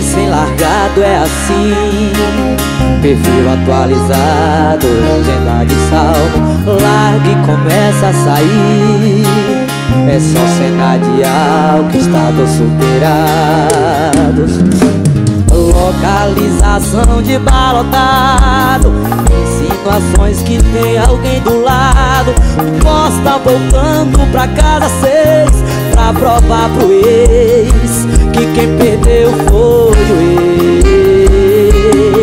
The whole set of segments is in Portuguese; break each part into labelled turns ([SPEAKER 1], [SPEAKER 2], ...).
[SPEAKER 1] Recém-largado é assim. Perfil atualizado, legenda de salmo Larga e começa a sair. É só cena de álcool, estados superados Localização de balotado Insinuações que tem alguém do lado. Posta voltando pra casa seis Pra provar pro ex Que quem perdeu foi o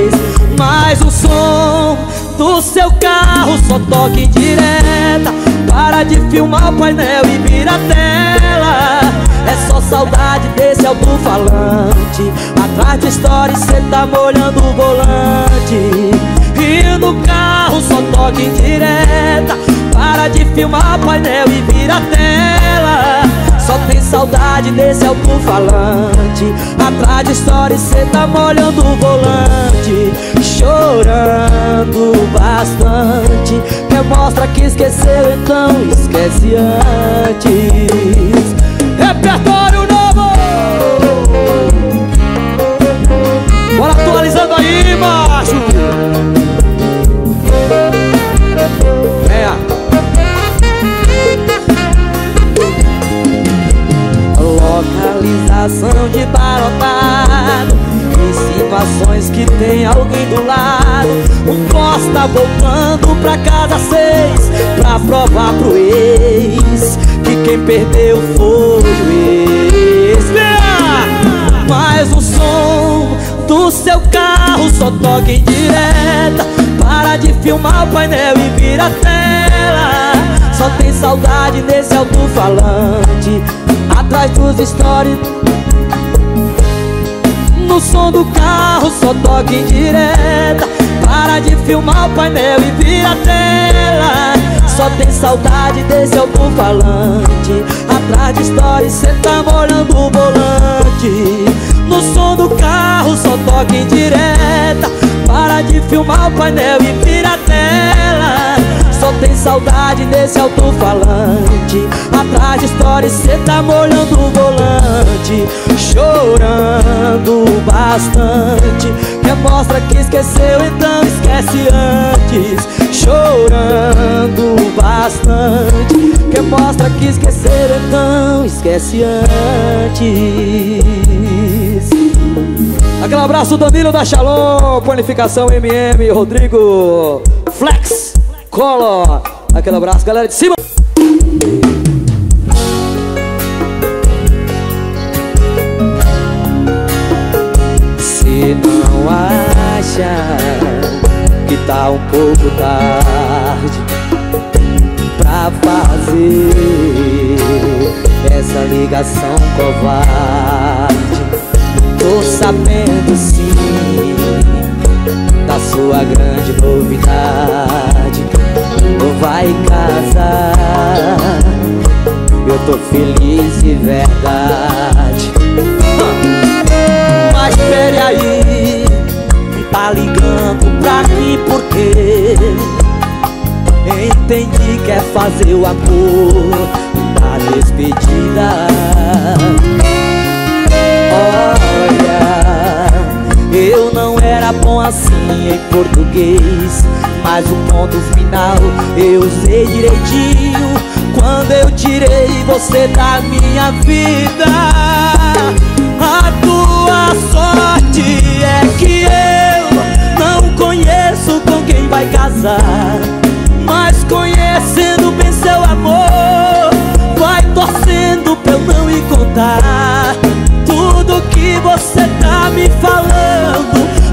[SPEAKER 1] ex. Mas o som do seu carro só toca em direta. Para de filmar o painel e vira a tela. É só saudade desse alto-falante. Atrás de história cê tá molhando o volante E no carro só toca em direta. Para de filmar painel e vira tela. Só tem saudade desse alto-falante. Atrás de história cê tá molhando o volante. Chorando bastante. Quer mostra que esqueceu, então esquece antes. Repertório novo! Bora atualizando aí, macho Localização de barotado Insinuações que tem alguém do lado. Um Costa voltando pra casa seis Pra provar pro ex Que quem perdeu foi o ex. Mas o som do seu carro só toca em direta. Para de filmar o painel e vira tela. Só tem saudade desse alto-falante Atrás dos stories. No som do carro só toca em direta. Para de filmar o painel e vira a tela. Só tem saudade desse alto-falante. Atrás de história cê tá molhando o volante. No som do carro só toca em direta. Para de filmar o painel e vira a tela só tem saudade desse alto-falante. Atrás de história cê tá molhando o volante. Chorando bastante. Quer mostra que esqueceu, então esquece antes. Chorando bastante. Quer mostra que esqueceu, então esquece antes. Aquele abraço Danilo da Shalom, Panificação MM, Rodrigo Flex Collor. Aquele abraço, galera de cima. Se não acha que tá um pouco tarde pra fazer essa ligação covarde, tô sabendo sim da sua grande novidade vai casar. Eu tô feliz de verdade. Mas espere aí Tá ligando pra mim porque Entendi que é fazer o amor Da despedida. Olha Eu não era bom assim em português mas o ponto final eu usei direitinho. Quando eu tirei você da minha vida. A tua sorte é que eu não conheço com quem vai casar. Mas conhecendo bem seu amor Vai torcendo pra eu não encontrar Tudo que você tá me falando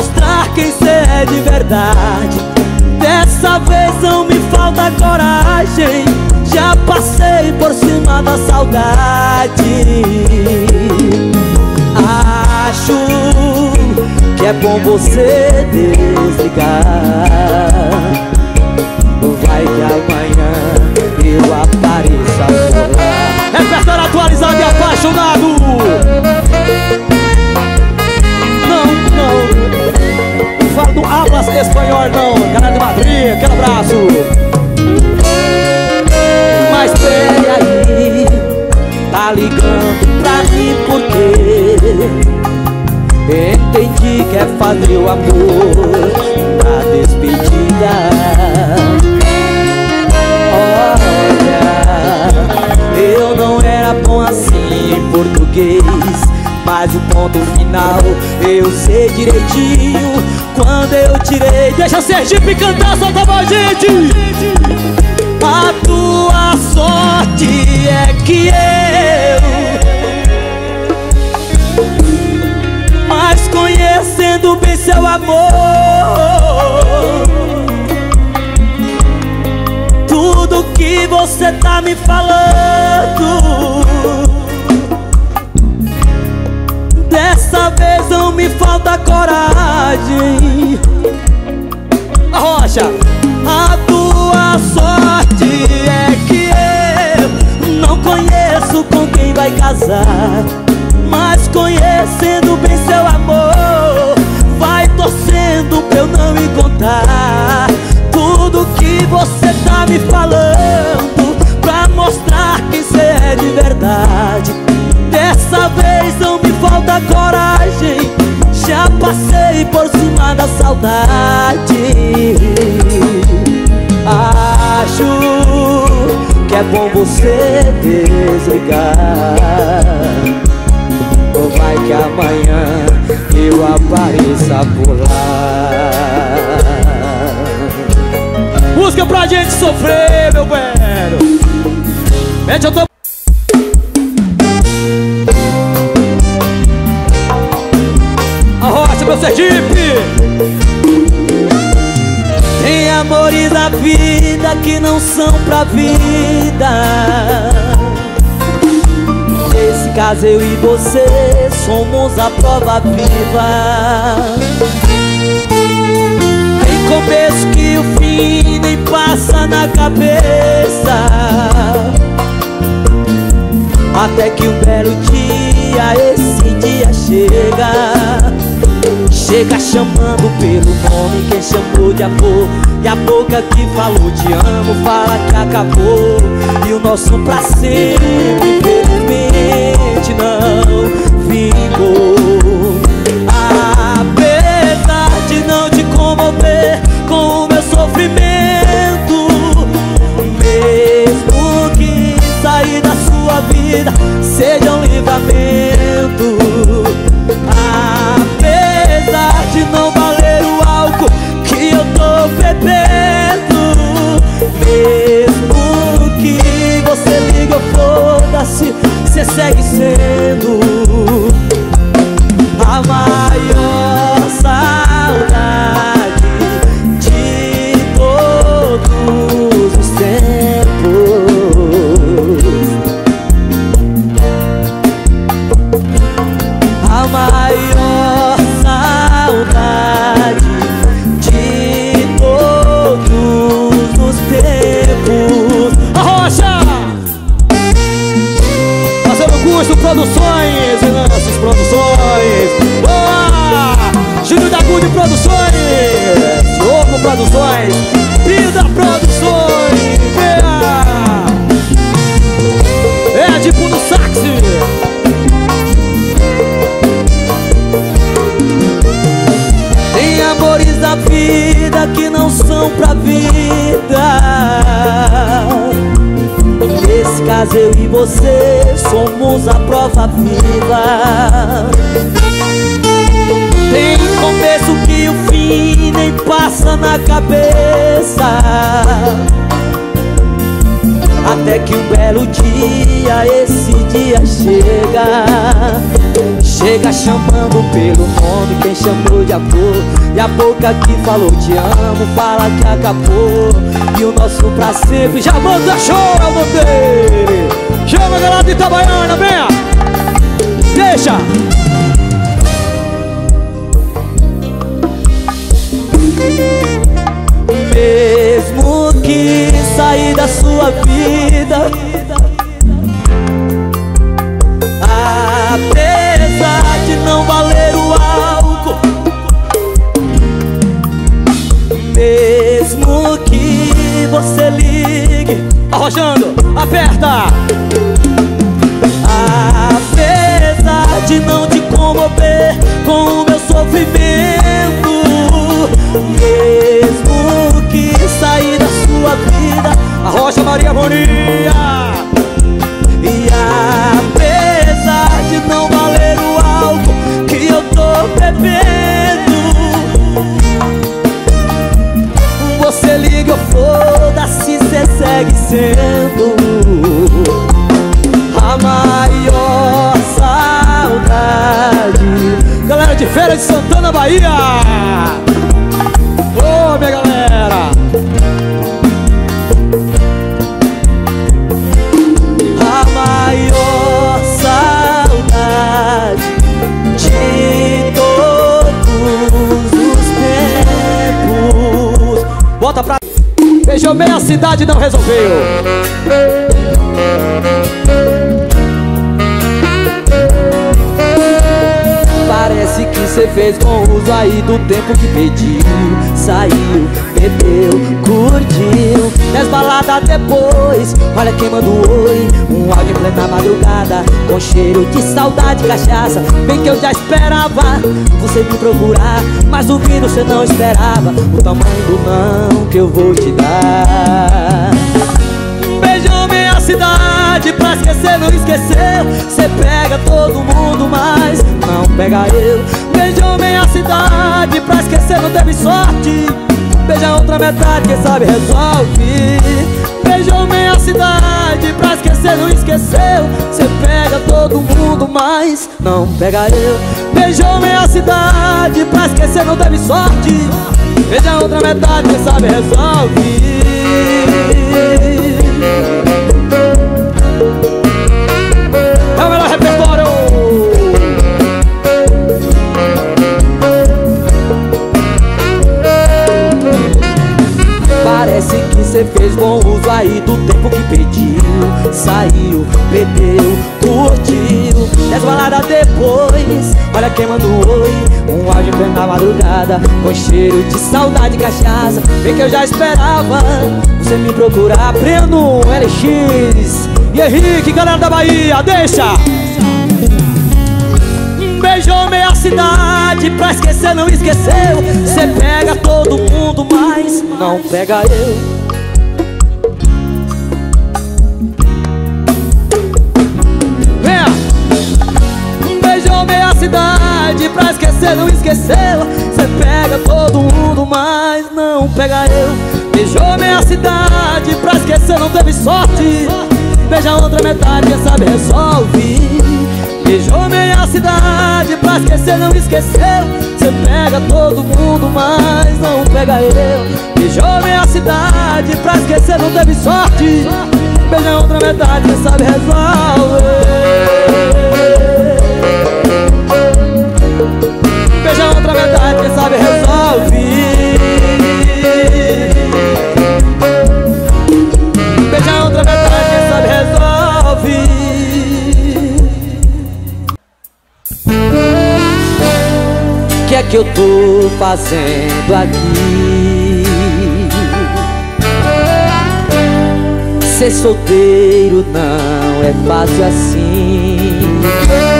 [SPEAKER 1] mostrar quem cê é de verdade. Dessa vez não me falta coragem Já passei por cima da saudade. Acho que é bom você desligar. Vai que amanhã eu apareça. Repertório atualizado e apaixonado falo do hablas espanhol não. Galera de Madrid, aquele abraço. Mas peraí aí Tá ligando pra mim porque faz meu amor na despedida. Olha, eu não era bom assim em português mas o ponto final eu sei direitinho. Quando eu tirei Deixa Sergipe cantar, solta a gente. A tua sorte é que eu Mas conhecendo bem seu amor Tudo que você tá me falando Dessa vez não me falta coragem. Rocha, a tua sorte é que eu não conheço com quem vai casar. Mas conhecendo bem seu amor Vai torcendo pra eu não encontrar. Tudo que você tá me falando Pra mostrar quem cê é de verdade. Dessa vez não falta coragem. Já passei por cima da saudade. Acho que é bom você desligar. Ou vai que amanhã eu apareça por lá. Música pra gente sofrer, meu velho. Mete a tua Sergipe! Tem amores da vida que não são pra vida. Nesse caso eu e você somos a prova viva. Tem começo que o fim nem passa na cabeça. Até que um belo dia, esse dia chega Chega chamando pelo nome quem chamou de amor? E a boca que falou te amo fala que acabou. E o nosso pra sempre infelizmente não vingou. Apesar de não te comover com o meu sofrimento Mesmo que sair da sua vida seja um livramento não valer o álcool que eu tô bebendo. Mesmo que você liga ou Chega chamando pelo nome quem chamou de amor. E a boca que falou te amo fala que acabou. E o nosso pra sempre já manda chora o nome dele Chama a galera de Itabaiana, venha. Deixa. Mesmo que sair da sua vida viajando, aperta. Apesar de não te comover com o meu sofrimento Mesmo que sair da sua vida A Rocha Maria Bonita. Sendo A maior saudade. Galera de Feira de Santana, Bahia! Ô, oh, minha galera Beijou meia cidade não resolveu. Parece que cê fez com uso aí do tempo que pediu Saiu, bebeu, curtiu. Dez baladas depois, olha quem mandou oi. Um áudio em plena madrugada Com cheiro de saudade cachaça. Bem que eu já esperava você me procurar. Mas duvido você não esperava O tamanho do não que eu vou te dar. Beijou minha cidade pra esquecer, não esqueceu Cê pega todo mundo, mas não pega eu Beijou minha cidade pra esquecer, não teve sorte. Beija outra metade, quem sabe resolve. Beijou minha cidade pra esquecer, não esqueceu. Cê pega todo mundo, mas não pega eu. Beijou minha cidade pra esquecer, não teve sorte. Beija outra metade, quem sabe resolve mandou oi Um áudio em na madrugada Com cheiro de saudade e cachaça. Vem que eu já esperava Você me procurar Breno, LX E Henrique, galera da Bahia, deixa! Beijou meia cidade pra esquecer, não esqueceu. Cê pega todo mundo, mas não pega eu Beijou meia cidade pra esquecer, não esqueceu Cê pega todo mundo, mas não pega eu. Beijou meia cidade pra esquecer, não teve sorte. Beija outra metade, quem sabe resolve Beijou meia cidade pra esquecer, não esqueceu. Cê pega todo mundo, mas não pega eu. Beijou meia cidade pra esquecer, não teve sorte. Beija outra metade, quem sabe resolve Metade, quem sabe resolve. Beija outra metade, quem sabe resolve. Que é que eu tô fazendo aqui? Ser solteiro não é fácil assim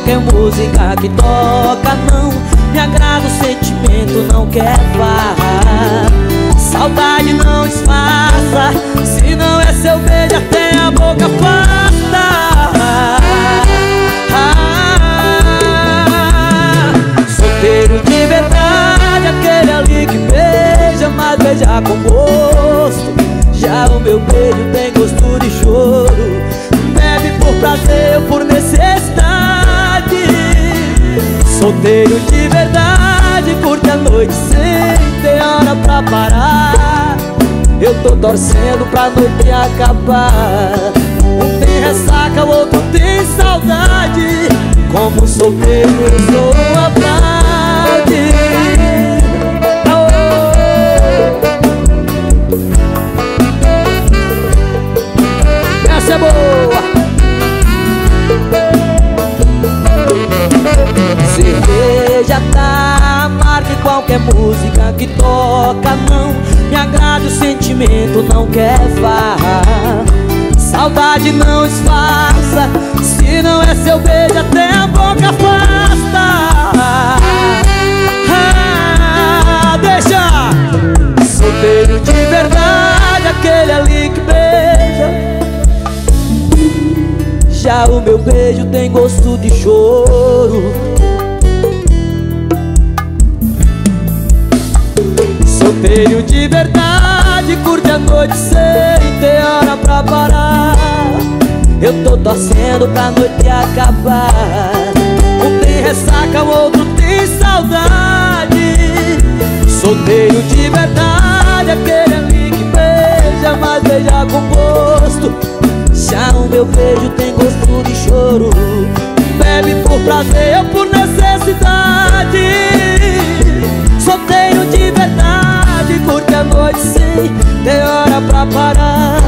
[SPEAKER 1] qualquer música que toca não Me agrada o sentimento, não quer vá Saudade não disfarça Se não é seu beijo até a boca afasta Solteiro de verdade, aquele ali que beija, mas beija com gosto. Já o meu beijo tem gosto de choro. Bebe por prazer ou por necessidade Solteiro de verdade, curte a noite sem ter hora pra parar Eu tô torcendo pra noite acabar. Um tem ressaca, o outro tem saudade Como solteiro sou a parte Essa é boa Cerveja tá amarga qualquer música que toca Não me agrada o sentimento, não quer farra Saudade não disfarça Se não é seu beijo até a boca afasta. Ah, Deixa. Solteiro de verdade, aquele ali que O meu beijo tem gosto de choro. Solteiro de verdade, curte a noite sem ter hora pra parar. Eu tô torcendo pra noite acabar. Um tem ressaca, o outro tem saudade. Solteiro de verdade, aquele ali que beija, mas beija com gosto Já o meu beijo tem gosto de choro. Bebe por prazer ou por necessidade. Solteiro de verdade, curte a noite sem ter hora pra parar.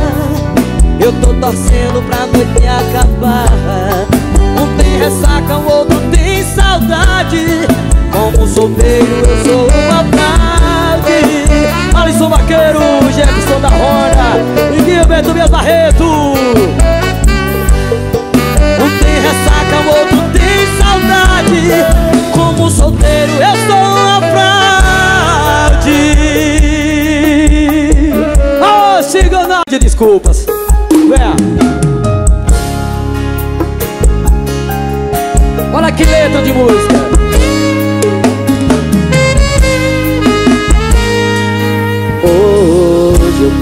[SPEAKER 1] Eu tô torcendo pra noite acabar. Um tem ressaca, o outro tem saudade. Como solteiro eu sou uma Alisson Vaqueiro, Jefferson da Roda E Gilberto Mias Barreto. Um tem ressaca, o outro tem saudade. Como solteiro eu sou uma fraude. Oh, Chigonade, desculpas. Vem Olha que letra de música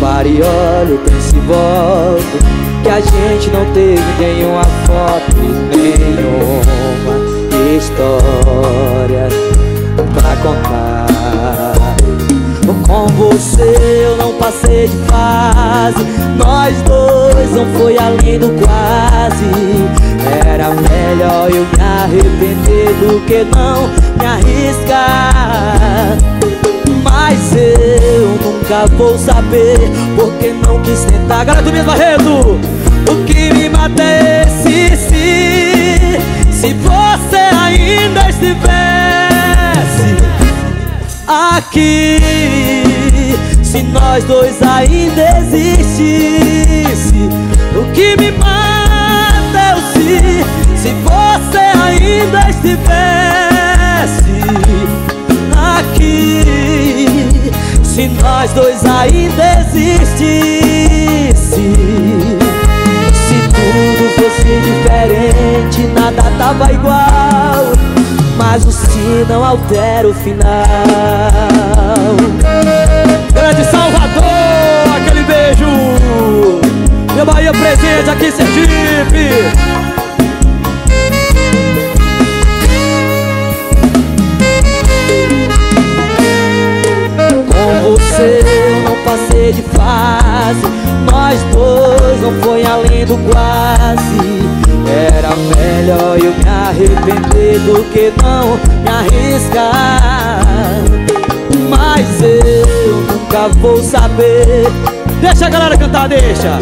[SPEAKER 1] Paro e olho, penso e volto Que a gente não teve nenhuma foto e nenhuma história pra contar. Com você eu não passei de fase Nós dois não foi além do quase. Era melhor eu me arrepender do que não me arriscar mas eu nunca vou saber Porque não quis tentar. Galera do mesmo Barreto O que me mata é esse se Se você ainda estivesse Aqui Se nós dois ainda existisse O que me mata é o se Se você ainda estivesse aqui Se nós dois ainda existisse. Se tudo fosse diferente Nada tava igual Mas o se não altera o final. Grande Salvador, aquele beijo. Meu Bahia presente aqui em Sergipe do que não me arriscar. Mas eu nunca vou saber. Deixa a galera cantar, deixa.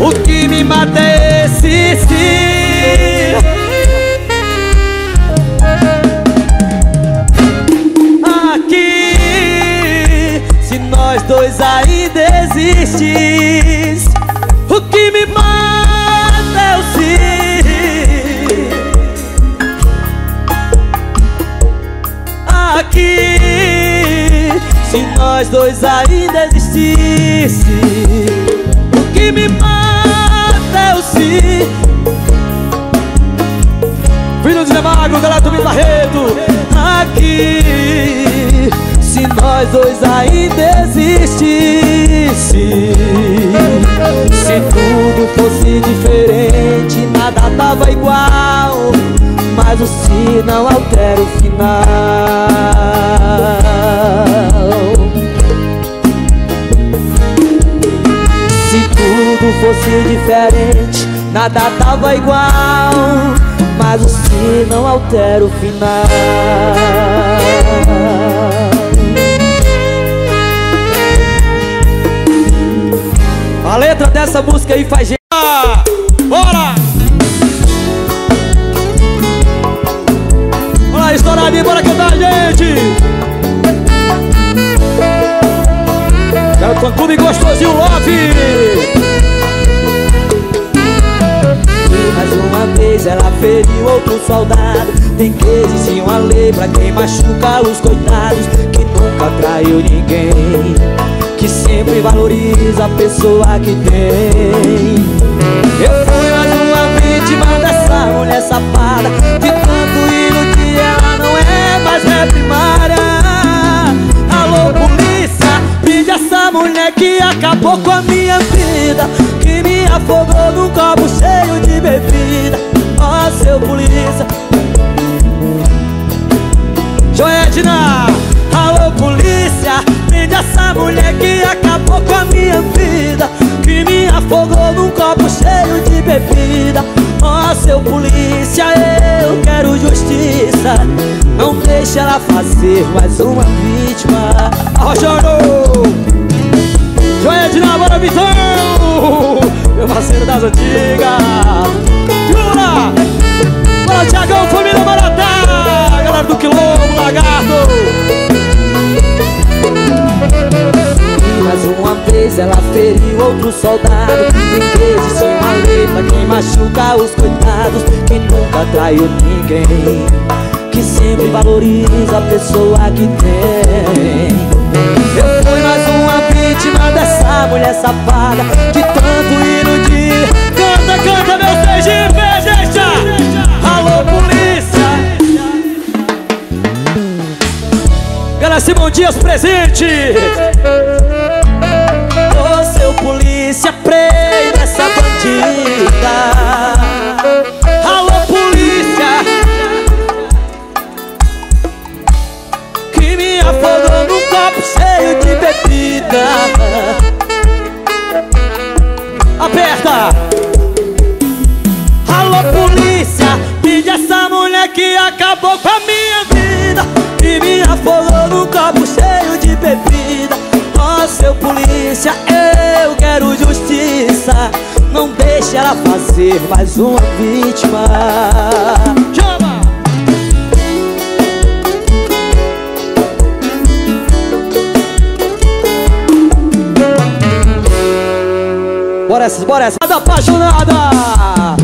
[SPEAKER 1] O que me mata é esse sim nós dois ainda existes nós dois ainda existisse. O que me mata é o sim. Filho de Zé Magro, Galato Barreto Aqui. Se nós dois ainda existisse. Se tudo fosse diferente Nada tava igual. Mas o se não altera o final tudo fosse diferente Nada tava igual Mas o se não altera o final A letra dessa música aí faz gente. Bora! Bora estouradinho, bora cantar, gente! Com clube gostosinho, love! Mais uma vez ela feriu outro soldado. Tem que existir uma lei pra quem machuca os coitados Que nunca traiu ninguém que sempre valoriza a pessoa que tem. Eu fui mais uma mulher safada De tanto ir no dia ela não é mais ré mulher que acabou com a minha vida Que me afogou num copo cheio de bebida. Ó oh, seu polícia. Joedna, alô polícia. Prende essa mulher que acabou com a minha vida Que me afogou num copo cheio de bebida. Ó oh, seu polícia, eu quero justiça. Não deixe ela fazer mais uma vítima Arrojando Joedna, bora Vitão Meu parceiro das antigas. Jura? Bora Tiagão, família Maratá Galera do Quilombo, Lagarto. Mais uma vez ela feriu outro soldado Em sem uma lei pra quem machuca os coitados Quem nunca traiu ninguém Que sempre valoriza a pessoa que tem. Eu fui mais uma vítima dessa mulher safada De tanto ir no dia. Canta, canta meu Sergipe, deixa Alô polícia. Simão Dias presente. Polícia prenda essa bandida essa mulher que acabou com a minha vida. Que me afogou num copo cheio de bebida. Ó oh, seu polícia eu quero justiça. Não deixe ela fazer mais uma vítima. Chama! Bora essas, bora Nada apaixonada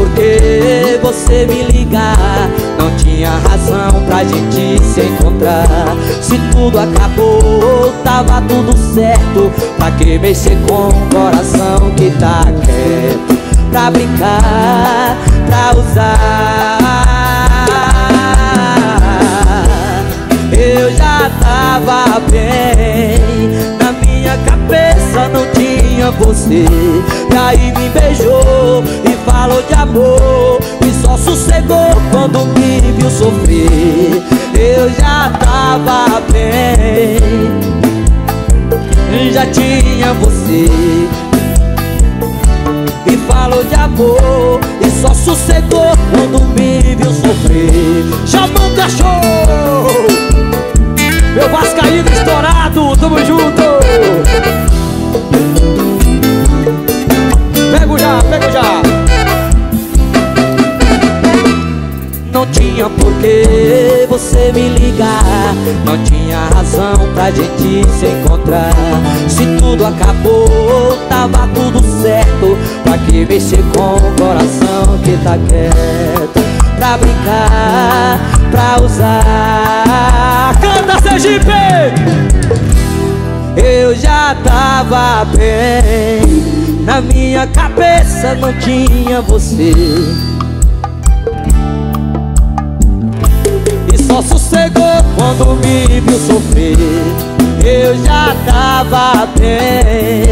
[SPEAKER 1] tinha por que você me ligar Não tinha razão pra gente se encontrar. Se tudo acabou, tava tudo certo. Pra que mexer com o coração que tá quieto? Pra brincar, pra usar. Eu já tava bem. Na minha cabeça não tinha você E aí me beijou falou de amor E só sossegou quando me viu sofrer. Eu já tava bem Já tinha você. E falou de amor E só sossegou quando me viu sofrer. Chama o cachorro Meu vascaíno estourado, tamo junto Pego já, pego já. Não tinha por que você me ligar. Não tinha razão pra gente se encontrar. Se tudo acabou, tava tudo certo. Pra que mexer com o coração que tá quieto? Pra brincar, pra usar. Canta Sergipe! Eu já tava bem Na minha cabeça não tinha você. Só sossegou quando me viu sofrer. Eu já tava bem.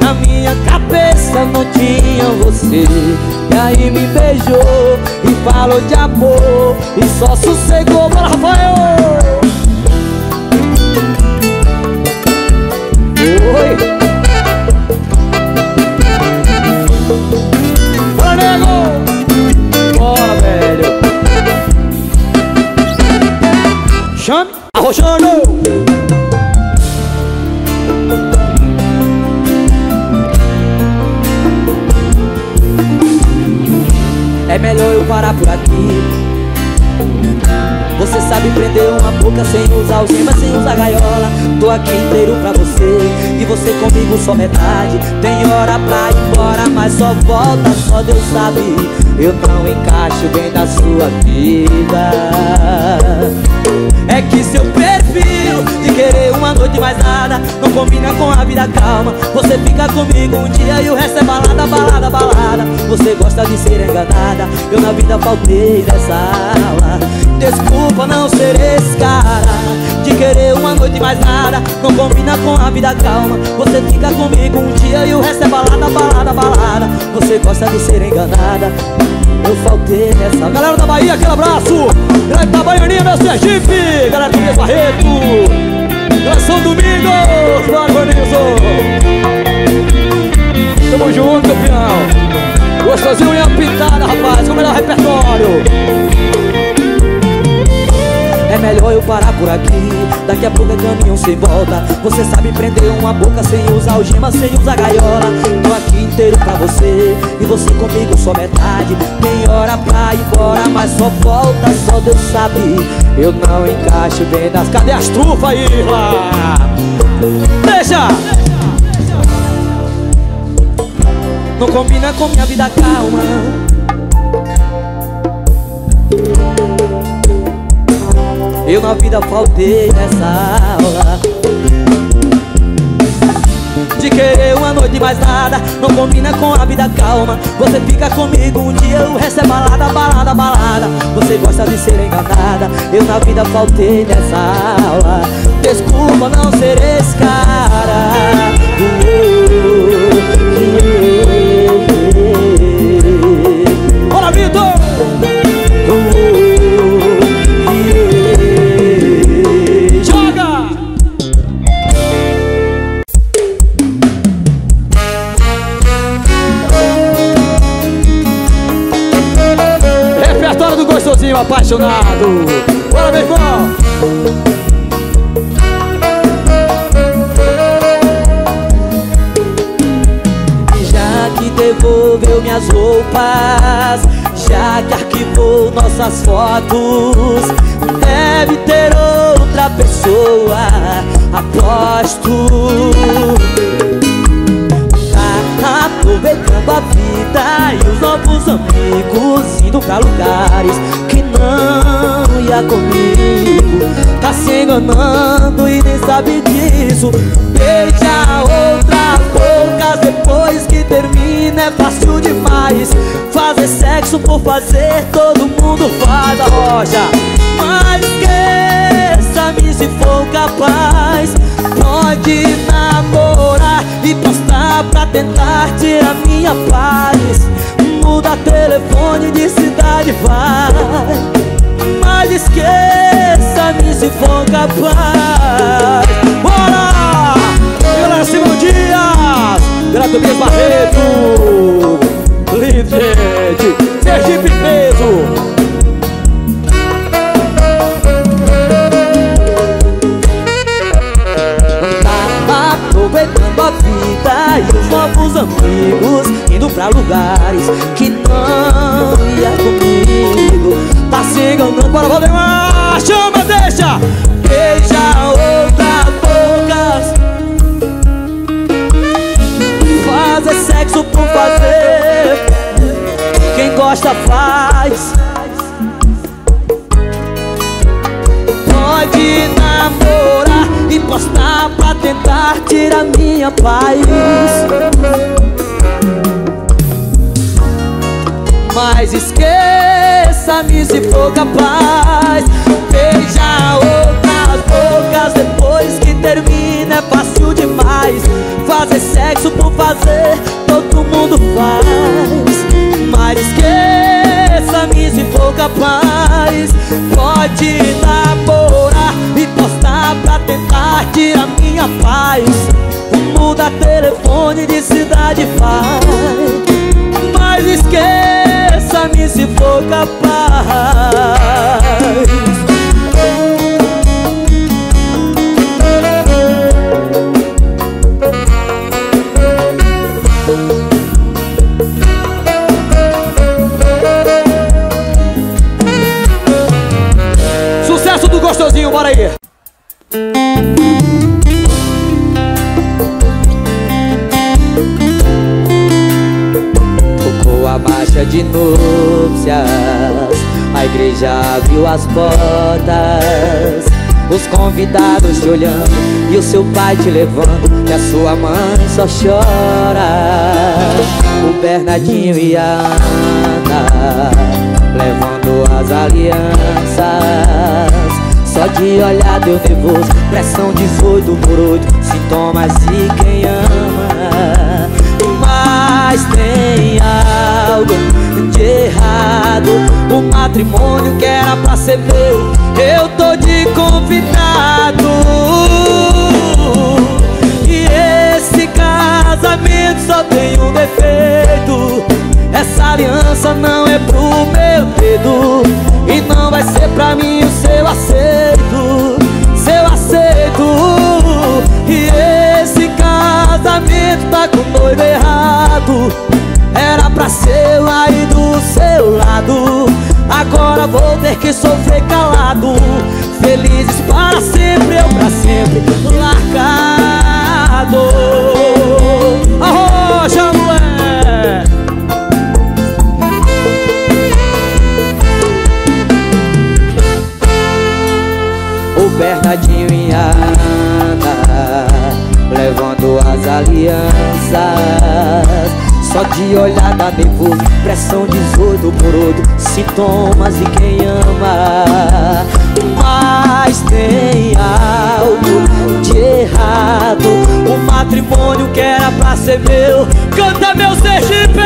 [SPEAKER 1] Na minha cabeça não tinha você. E aí me beijou e falou de amor. E só sossegou, bora Rafael. Oi arrojando É melhor eu parar por aqui Você sabe prender uma boca sem usar algema, sem usar gaiola. Tô aqui inteiro pra você E você comigo só metade. Tem hora pra ir embora, mas só volta, só Deus sabe. Eu não encaixo bem na sua vida. É que seu de querer uma noite mais nada Não combina com a vida calma. Você fica comigo um dia e o resto é balada, balada, balada. Você gosta de ser enganada Eu na vida faltei nessa aula Desculpa não ser esse cara. De querer uma noite mais nada Não combina com a vida calma. Você fica comigo um dia e o resto é balada, balada, balada. Você gosta de ser enganada eu faltei nessa
[SPEAKER 2] Galera da Bahia, aquele abraço. Galera da Baianinha, meu Sergipe. Galera do Dias Barreto. Galera São Domingos Bora, Vanilson Tamo junto, campeão Gostosinho e a pintada, rapaz o melhor repertório.
[SPEAKER 1] É melhor eu parar por aqui Daqui a pouco é caminho sem volta. Você sabe prender uma boca sem usar algema Sem usar gaiola. Tô aqui inteiro pra você E você comigo só metade. Tem hora pra ir embora Mas só volta, só Deus sabe. Eu não encaixo bem nas...
[SPEAKER 2] Cadê as trufas aí, lá? Deixa!
[SPEAKER 1] Não combina com minha vida calma Eu na vida faltei nessa aula. De querer uma noite mais nada Não combina com a vida calma. Você fica comigo um dia O resto é balada, balada, balada. Você gosta de ser enganada Eu na vida faltei nessa aula. Desculpa não ser esse cara
[SPEAKER 2] Bora, Vitor! Apaixonado. Bora, meu irmão!
[SPEAKER 1] Já que devolveu minhas roupas, já que arquivou nossas fotos, deve ter outra pessoa, aposto. Aproveitando a vida e os novos amigos indo pra lugares não ia comigo Tá se enganando e nem sabe disso. Beija outra boca depois que termina é fácil demais. Fazer sexo por fazer todo mundo faz a rocha Mas esqueça-me se for capaz. Pode namorar e postar pra tentar tirar minha paz Muda telefone de cidade, vai. Mas esqueça-me se for capaz.
[SPEAKER 2] Bora! Simão Dias Grato Dias Barreto. Lindo, Sergipe Peso
[SPEAKER 1] aproveitando a vida e os novos amigos Indo pra lugares que não ia comigo. Tá se enganando,
[SPEAKER 2] bora Valdemar Chama, deixa!
[SPEAKER 1] Beija outra bocas. Fazer sexo por fazer. Quem gosta faz. Pode namorar e postar pra tentar tirar minha paz. Mas esqueça-me se for capaz. Beija outras bocas depois que termina é fácil demais. Fazer sexo por fazer, todo mundo faz. Mas esqueça-me se for capaz. Pode namorar e postar pra tentar tirar minha paz. Muda telefone de cidade faz. Mas esqueça-me se for capaz
[SPEAKER 2] bora aí!
[SPEAKER 1] Tocou a marcha de núpcias A igreja abriu as portas. Os convidados te olhando E o seu pai te levando E a sua mãe só chora. O Bernardinho e a Ana Levando as alianças só de olhar deu nervoso Pressão 18 por 8 Sintomas de quem ama Mas tem algo de errado. O matrimônio que era pra ser meu Eu tô de convidado. E esse casamento só tem um defeito Essa aliança não é pro meu dedo E não vai ser pra mim o seu aceito Seu aceito. E esse casamento tá com o noivo errado Era pra ser aí do seu lado. Agora vou ter que sofrer calado Felizes para sempre, eu pra sempre largado. Arrocha, O Bernardinho e a Ana Levando as alianças. Só de olhar dá nervoso Pressão 18 por outro Sintomas de quem ama Mas tem algo de errado. O matrimônio que era pra ser meu Canta meu Sergipe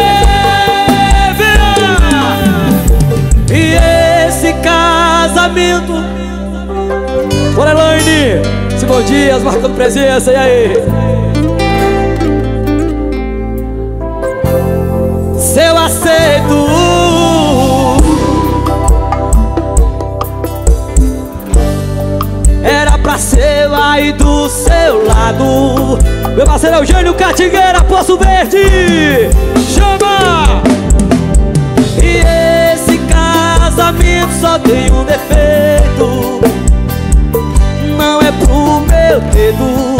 [SPEAKER 1] E esse casamento Bora Elaine! Simão Dias marcando presença, e aí? eu aceito. Era pra ser aí do seu lado. Meu parceiro Eugênio Catigueira, Poço Verde. Chama! E esse casamento só tem um defeito Pro meu dedo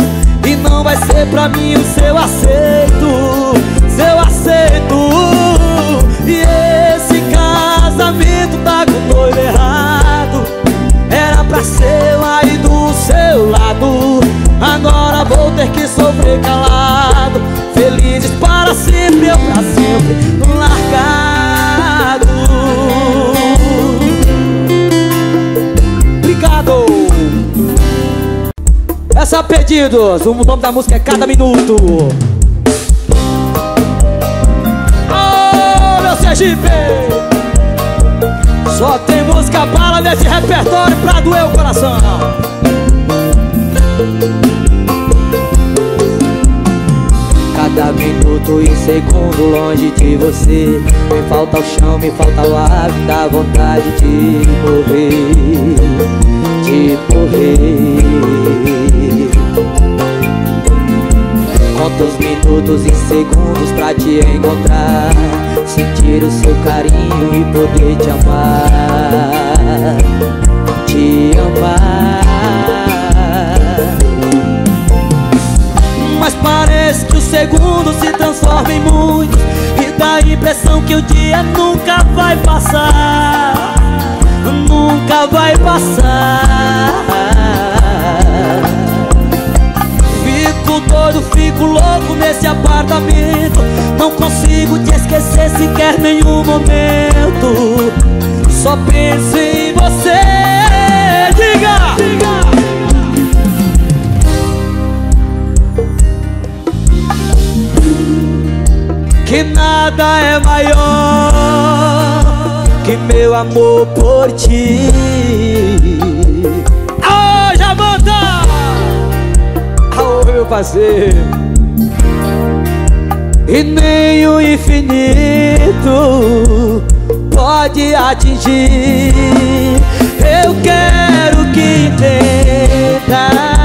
[SPEAKER 1] E não vai ser pra mim o seu aceito Seu aceito. E esse casamento tá com o noivo errado. Era pra ser aí do seu lado. Agora vou ter que sofrer calado. Felizes para sempre, eu pra sempre largado. Obrigado Essa é pedidos, o nome da música é Cada Minuto. Sergipe! Só tem música bala nesse repertório pra doer o coração. Cada minuto e segundo longe de você. Me falta o chão, me falta o ar Me dá vontade de morrer De morrer Conta os minutos e segundos pra te encontrar? Sentir o seu carinho e poder te amar. Te amar. Mas parece que o segundo se transforma em muitos E dá a impressão que o dia nunca vai passar. Nunca vai passar Só penso em você Diga! Diga! Que nada é maior que meu amor por ti meu parceiro E nem o infinito atingir. Eu quero que entenda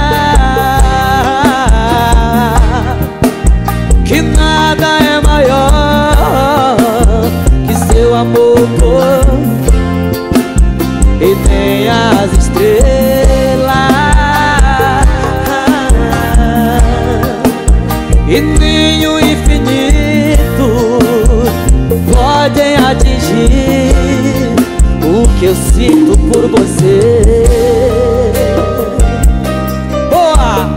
[SPEAKER 1] sinto por você. Boa!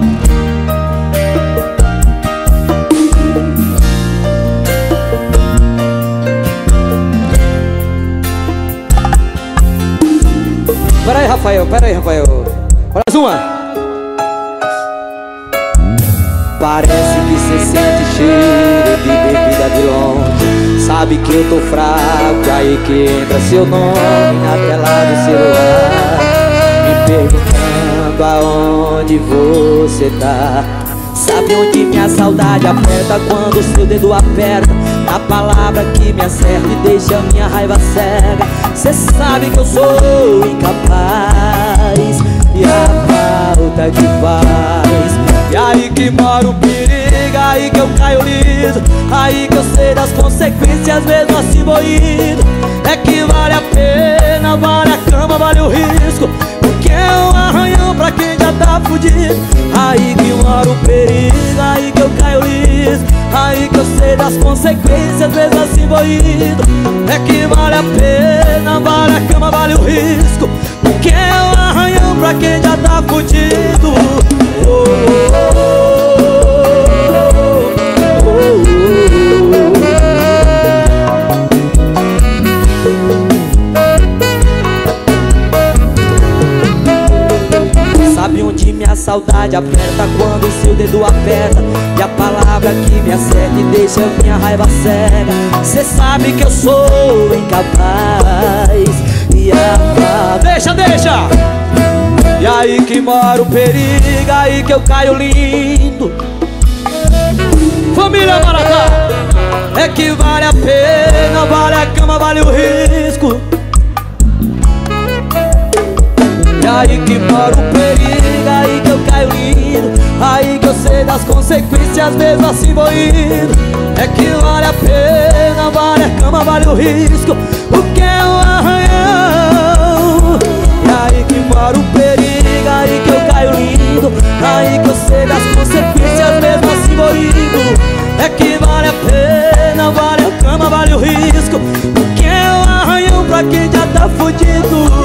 [SPEAKER 1] Pera aí, Rafael, pera aí, Rafael. Mais uma. Parece que cê sente cheiro Sabe que eu tô fraco, aí que entra seu nome na tela do celular. Me perguntando aonde você tá. Sabe onde minha saudade aperta? Quando seu dedo aperta Na palavra que me acerta e deixa minha raiva cega. Cê sabe que eu sou incapaz E a falta de paz. E aí que mora o perigo, aí que eu caio liso Aí que eu sei das consequências, mesmo assim vou indo É que vale a pena, vale a cama, vale o risco Porque é um arranhão pra quem já tá fudido. Aí que mora o perigo, aí que eu caio liso Aí que eu sei das consequências, mesmo assim vou indo É que vale a pena, vale a cama, vale o risco Porque é um arranhão pra quem já tá fudido. Sabe minha saudade aperta quando seu dedo aperta. E a palavra que me acerta e deixa minha raiva cega. Cê sabe que eu sou incapaz E a... Deixa, deixa! E aí que mora o perigo, aí que eu caio lindo. Família Maratá É que vale a pena, vale a cama, vale o risco E aí que mora o perigo, aí que eu caio lindo Aí que eu sei das consequências, mesmo assim vou indo. É que vale a pena, vale a cama, vale o risco O que é um arranhão. E aí que mora o perigo aí que eu caio lindo Aí que eu sei das consequências mesmo assim vou indo. É que vale a pena, vale a cama, vale o risco Porque é um arranhão pra quem já tá fudido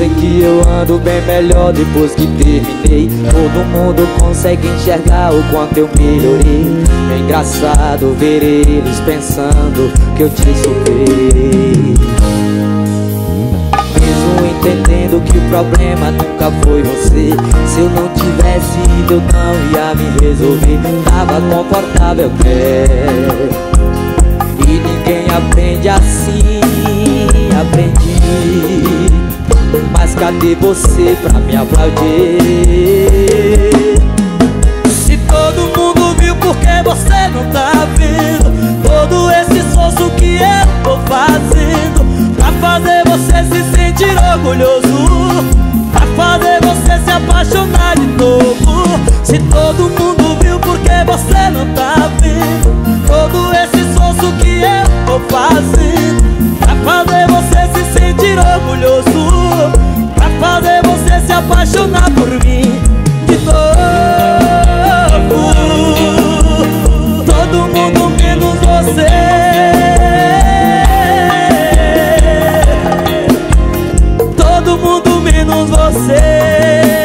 [SPEAKER 1] Dizem que eu ando bem melhor depois que terminei. Todo mundo consegue enxergar o quanto eu melhorei. É engraçado ver eles pensando que eu te superei. Entendendo que o problema nunca foi você Se eu não tivesse ido eu não ia me resolver. Tava confortável até E ninguém aprende assim, aprendi Mas cadê você pra me aplaudir? Se todo mundo viu porque você não tá vendo Todo esse esforço que eu tô fazendo Pra fazer você se sentir orgulhoso fazer você se apaixonar de novo. Se todo mundo viu porque você não tá vendo? Todo esse esforço que eu tô fazendo Pra fazer você se sentir orgulhoso Pra fazer você se apaixonar por mim de novo. Todo mundo menos você menos você.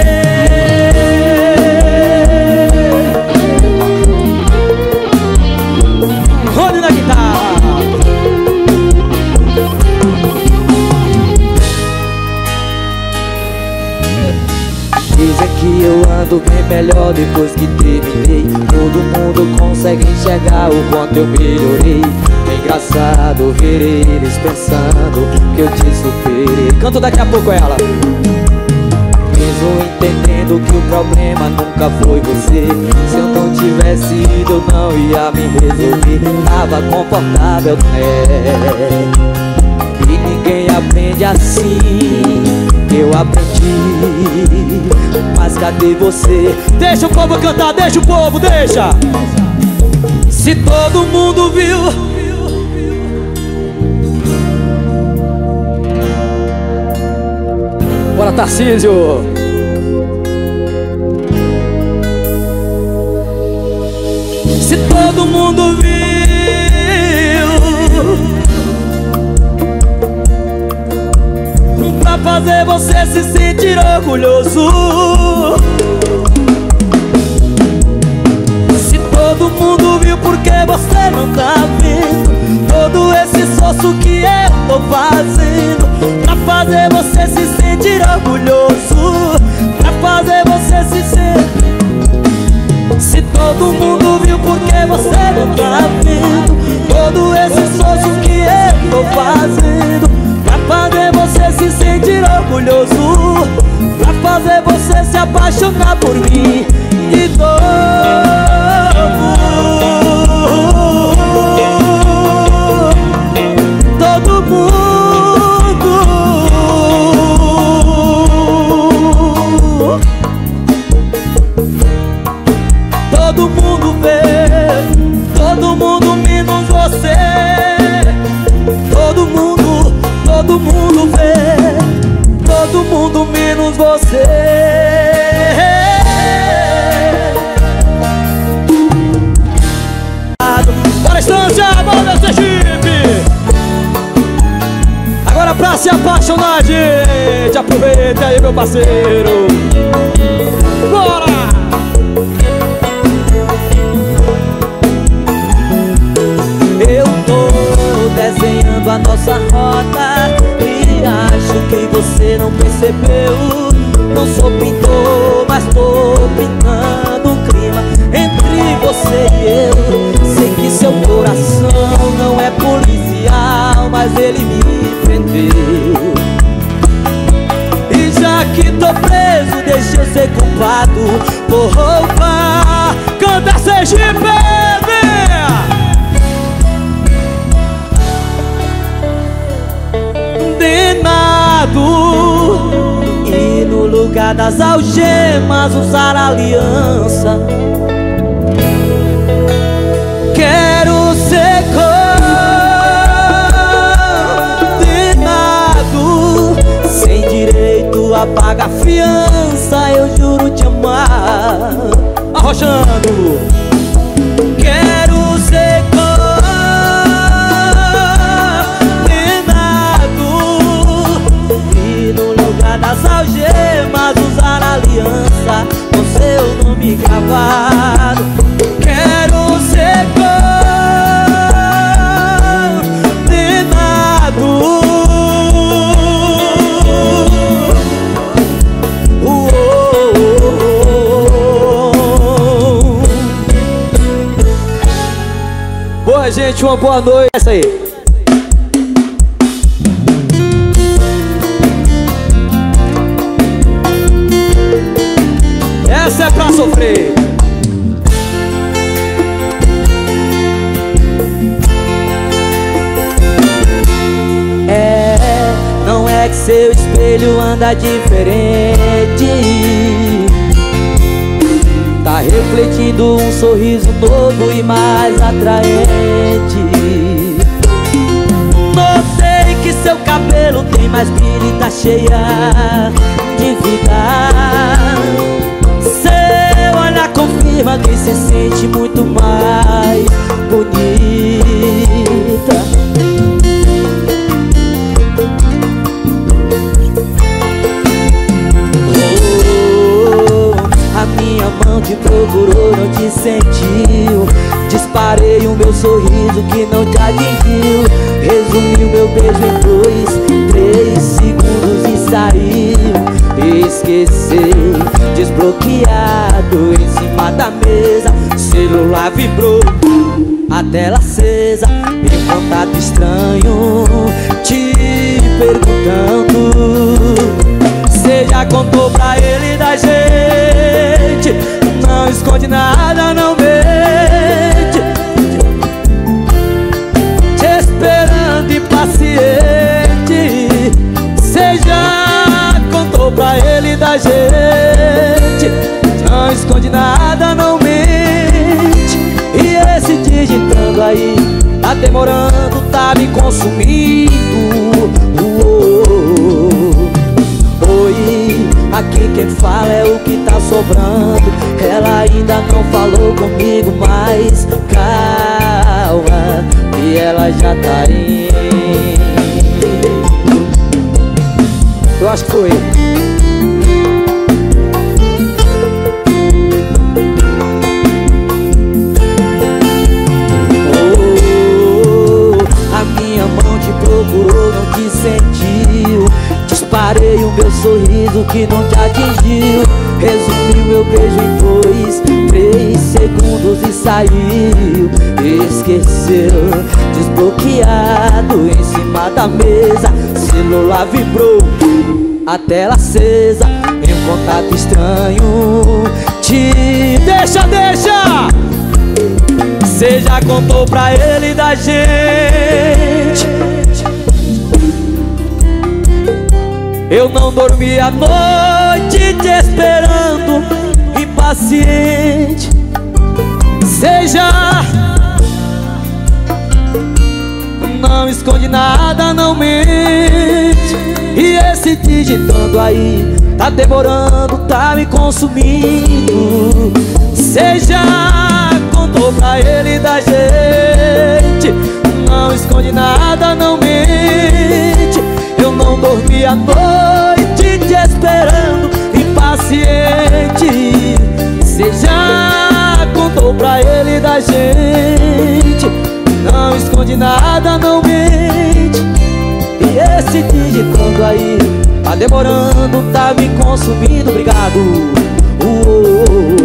[SPEAKER 1] Ando bem melhor depois que terminei. Todo mundo consegue enxergar o quanto eu melhorei. É engraçado ver eles pensando que eu te superei. Canto daqui a pouco ela Mesmo entendendo que o problema nunca foi você. Se eu não tivesse ido eu não ia me resolver. Tava confortável, né? E ninguém aprende assim Eu aprendi Mas cadê você?
[SPEAKER 2] Deixa o povo cantar, deixa o povo, deixa Se todo mundo viu Bora, Tarcísio! Se todo mundo viu Pra fazer você se sentir orgulhoso. Se todo mundo viu porque você não tá vendo Todo esse esforço que eu tô fazendo Pra fazer você se sentir orgulhoso Pra fazer você se sentir. Se todo mundo viu porque você não tá vendo Todo esse esforço que eu tô fazendo Pra fazer você se sentir orgulhoso Pra fazer você se apaixonar por mim De novo. Todo mundo menos você. Bora, estância, bora, Sergipe! Agora pra se apaixonar, gente, aproveita aí, meu parceiro. Bora!
[SPEAKER 1] Eu tô desenhando a nossa rota E acho que você não percebeu Não sou pintor, mas tô pintando um clima Entre você e eu Sei que seu coração não é policial Mas ele me prendeu. E já que tô preso, deixa eu ser culpado Por roubar.
[SPEAKER 2] Canta Sergipe, vem!
[SPEAKER 1] Das algemas usar aliança Quero ser condenado Sem direito a pagar fiança Eu juro te amar
[SPEAKER 2] Arrochando!
[SPEAKER 1] Quero algemas usar aliança Com seu nome gravado Quero ser condenado Uou,
[SPEAKER 2] Boa, gente, uma boa noite. Essa aí. Sofrer.
[SPEAKER 1] É, não é que seu espelho anda diferente. Tá refletindo um sorriso novo e mais atraente. Notei que seu cabelo tem mais brilho e tá cheia de vida confirma que se sente muito mais bonita. Oh, A minha mão te procurou, não te sentiu. Disparei o meu sorriso que não te atingiu Resumi o meu beijo em dois, três segundos saiu Esqueceu, desbloqueado em cima da mesa Celular vibrou, a tela acesa E um contato estranho te perguntando. Cê já contou pra ele da gente esconde nada, não mente Te esperando impaciente gente. Não esconde nada, não mente. E esse digitando aí Tá demorando, tá me consumindo. Aqui quem fala é o que tá sobrando. Ela ainda não falou comigo, mas calma E ela já tá indo Eu acho que foi Disparei o meu sorriso que não te atingiu. Resumi meu beijo em dois, três segundos e saiu. Esqueceu, desbloqueado em cima da mesa. Celular vibrou, a tela acesa Em um contato estranho. Te deixa, deixa! Você já contou pra ele da gente Eu não dormi a noite te esperando. Impaciente Seja. Não esconde nada, não mente. E esse digitando aí Tá demorando, tá me consumindo. Seja Contou pra ele da gente. Não esconde nada, não mente Eu não dormi a noite esperando, impaciente. Cê já contou pra ele da gente Não esconde nada, não mente. E esse digitando aí Tá demorando, tá me consumindo, obrigado. Uh, uh, Oi,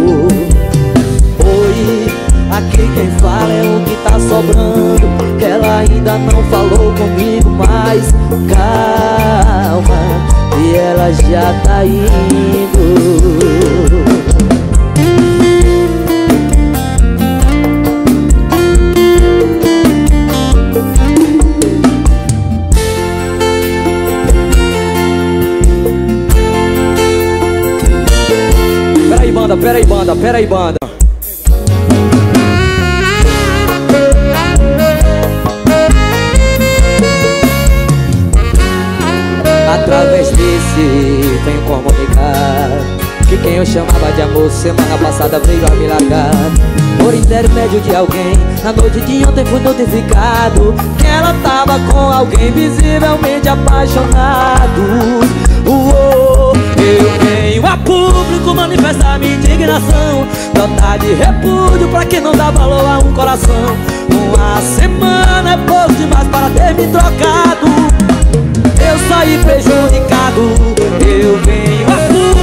[SPEAKER 1] aqui quem fala é o que tá sobrando Ela ainda não falou comigo, mas calma e ela já tá indo. Peraí banda, peraí banda, peraí banda eu chamava de amor semana passada veio a me largar. Por intermédio de alguém Na noite de ontem fui notificado Que ela tava com alguém visivelmente apaixonado. Uou, Eu venho a público manifestar minha indignação. Notar de repúdio pra quem não dá valor a um coração. Uma semana é pouco demais para ter me trocado. Eu saí prejudicado Eu venho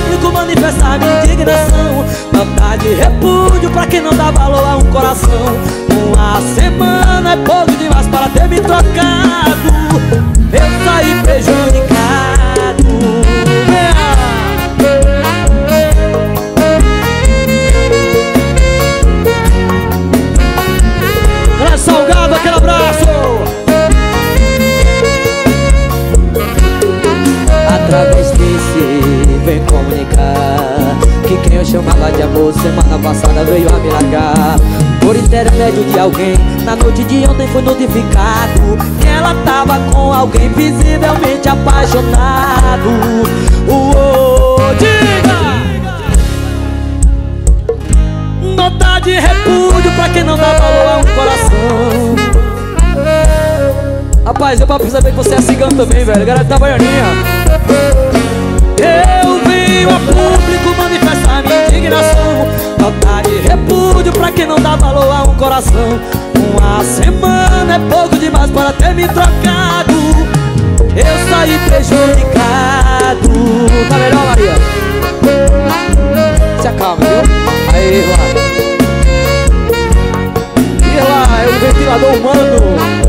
[SPEAKER 1] público manifestar minha indignação. Nota de repúdio pra quem não dá valor a um coração. Uma semana é pouco demais para ter me trocado. Eu saí prejudicado Salgado, aquele abraço. Através desse vem comunicar quem eu chamava de amor semana passada veio a me largar. Por intermédio de alguém Na noite de ontem foi notificado Que ela tava com alguém visivelmente apaixonado. Uou, diga! Nota de repúdio pra quem não dá valor a um coração. Rapaz, eu pra perceber que você é cigano também, velho. Galera da Baianinha. Eu venho a público manifestar minha indignação. Nota de repúdio pra quem não dá valor a um coração. Uma semana é pouco demais para ter me trocado. Eu saí prejudicado. Tá melhor, Maria? Se acalma, viu? Aí, lá E lá, é o ventilador humano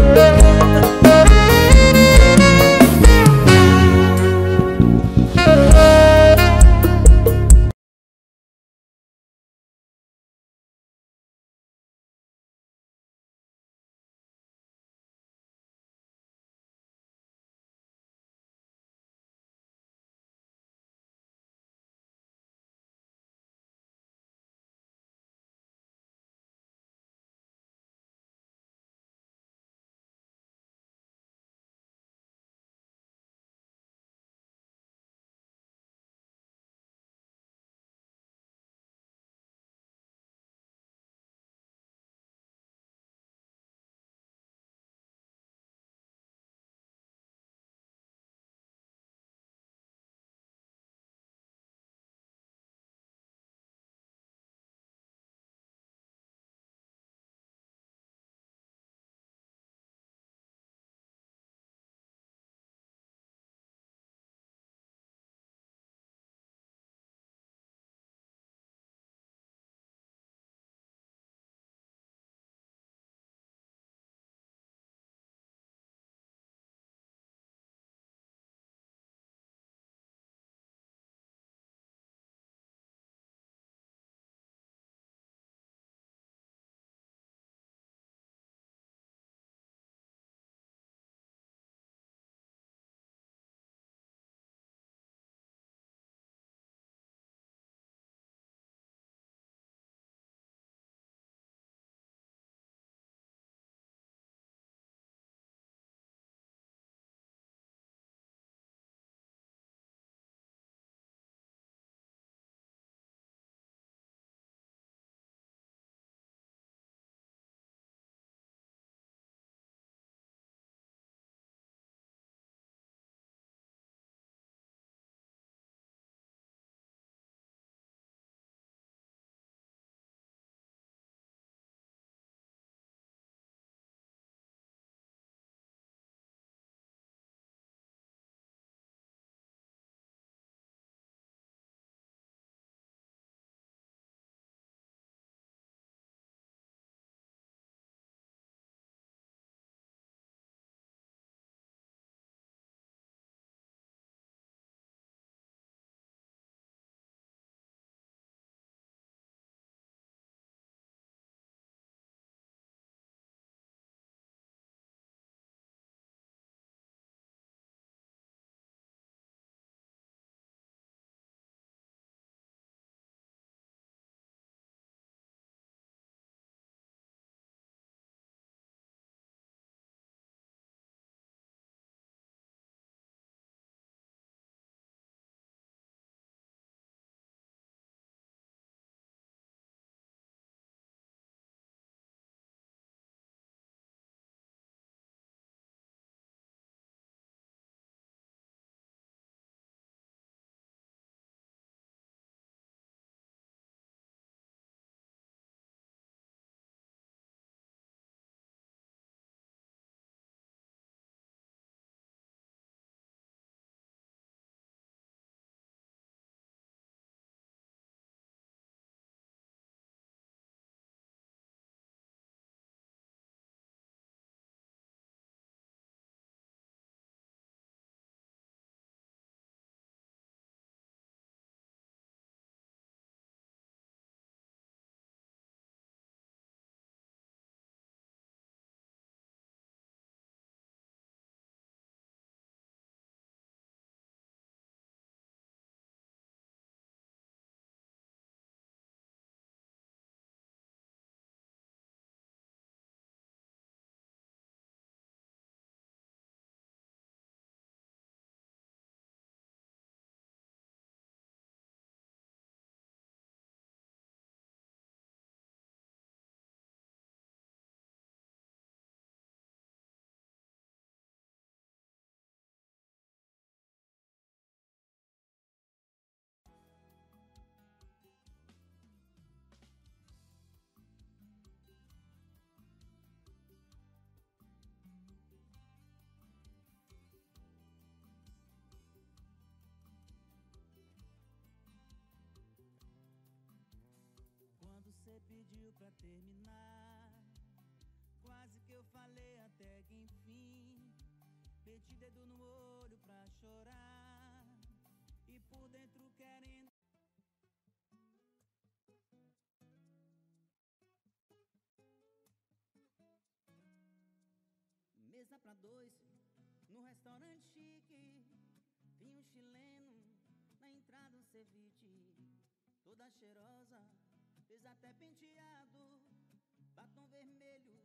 [SPEAKER 1] pediu pra terminar. Quase que eu falei até que enfim. Meti dedo no olho pra chorar. E por dentro querendo. Mesa pra dois, no restaurante chique. Vinho chileno, na entrada um ceviche. Toda cheirosa, fez até penteado. Batom vermelho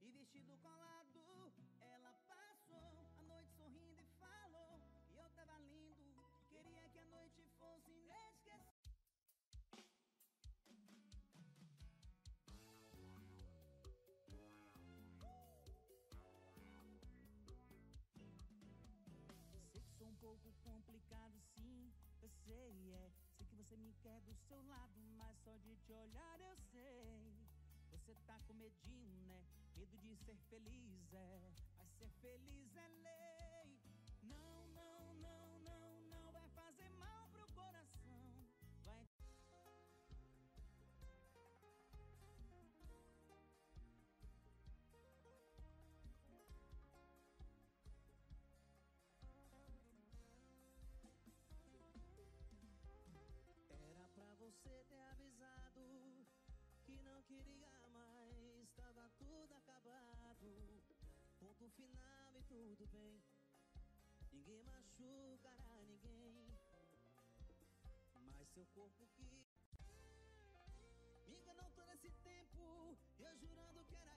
[SPEAKER 1] e vestido colado. Ela passou a noite sorrindo e falou que eu tava lindo. Queria que a noite fosse inesquecível. Um pouco complicado, sim. Eu sei, é. Que você me quer do seu lado, mas só de te olhar eu sei. Você tá com medinho, né? Medo de ser feliz, é. Mas ser feliz é lei. Queria mais, estava tudo acabado. Ponto final e tudo bem. Ninguém machucará ninguém. Mas seu corpo que me enganou todo esse tempo, eu jurando que era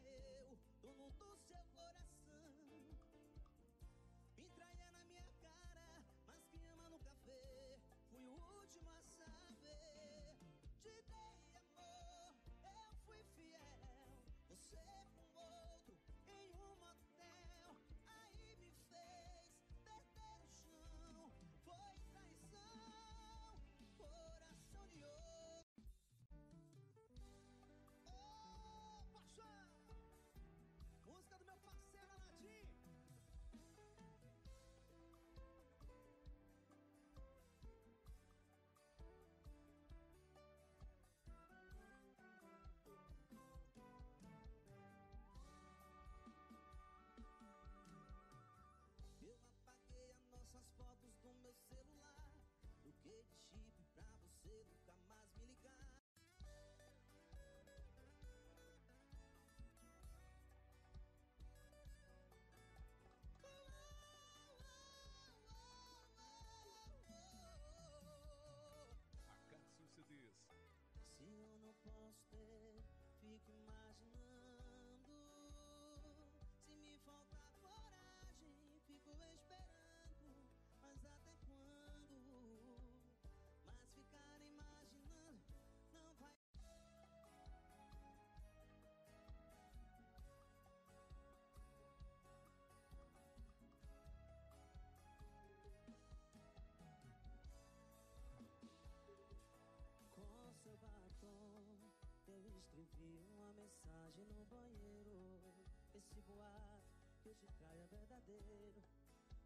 [SPEAKER 1] escrevi uma mensagem no banheiro. Esse boato que eu te traio é verdadeiro.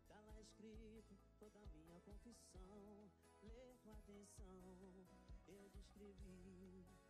[SPEAKER 1] Tá lá escrito toda a minha confissão. Lê com atenção, eu descrevi.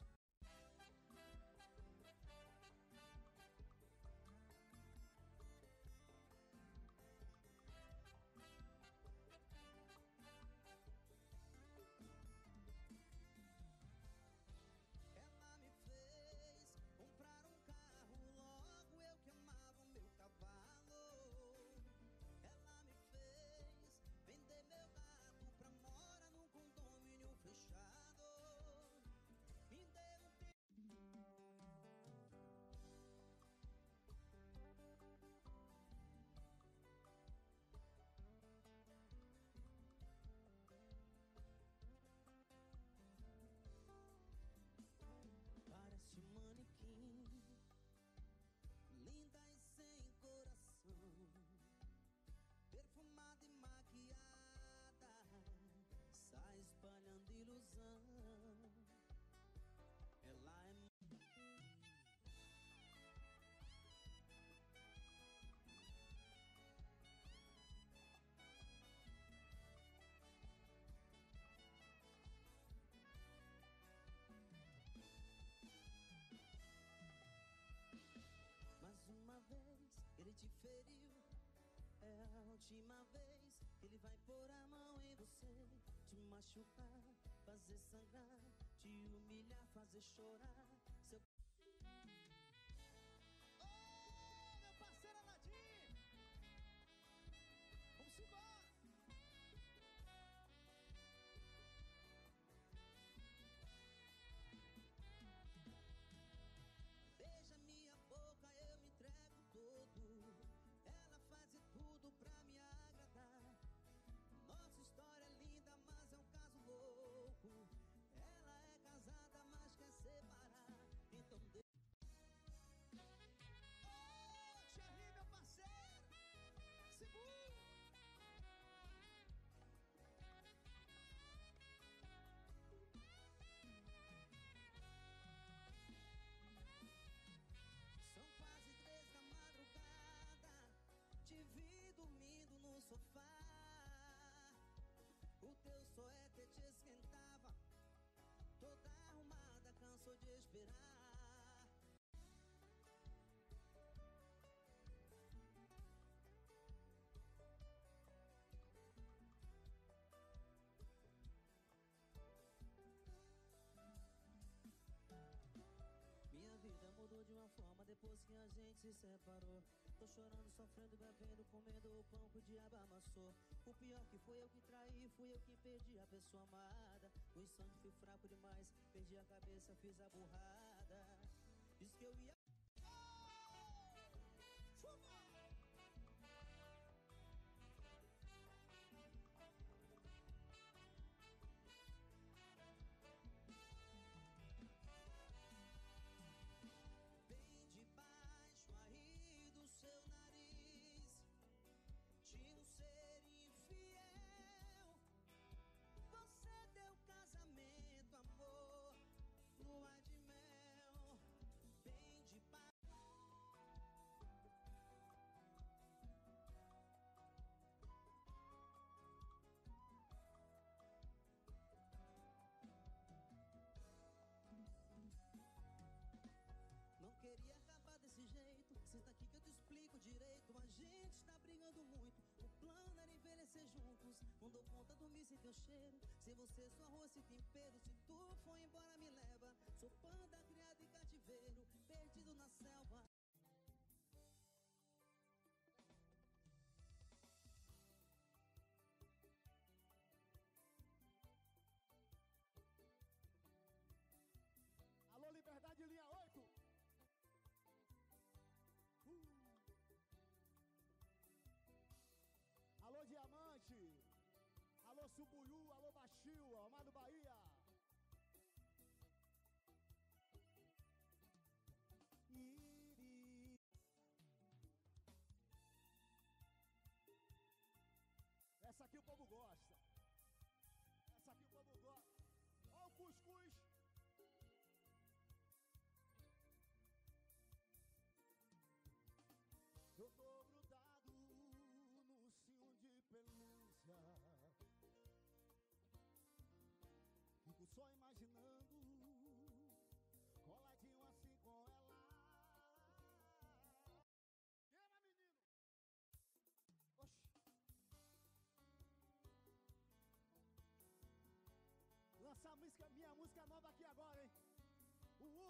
[SPEAKER 1] Última vez que ele vai pôr a mão em você, te machucar, fazer sangrar, te humilhar, fazer chorar. Teu suéter te esquentava. Toda arrumada, cansou de esperar. Minha vida mudou de uma forma depois que a gente se separou. Tô chorando, sofrendo, bebendo, comendo o pão que o diabo amassou. O pior que foi eu que traí, fui eu que perdi a pessoa amada. O sangue fui fraco demais, perdi a cabeça, fiz a burrada. Diz que eu ia. Gente tá brigando muito. O plano era envelhecer juntos. Não dou conta dormir sem teu cheiro. Sem você, só arroz e tempero. Se tu for embora, me leva. Sou panda
[SPEAKER 3] Subuiú. Alô, Baixio. Amado Bahia.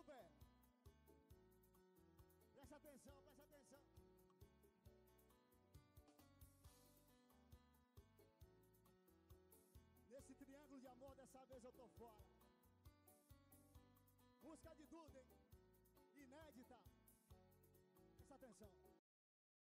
[SPEAKER 3] Uber! Presta atenção, presta atenção. Nesse triângulo de amor, dessa vez eu tô fora. Música de Duda, hein? Inédita. Presta atenção.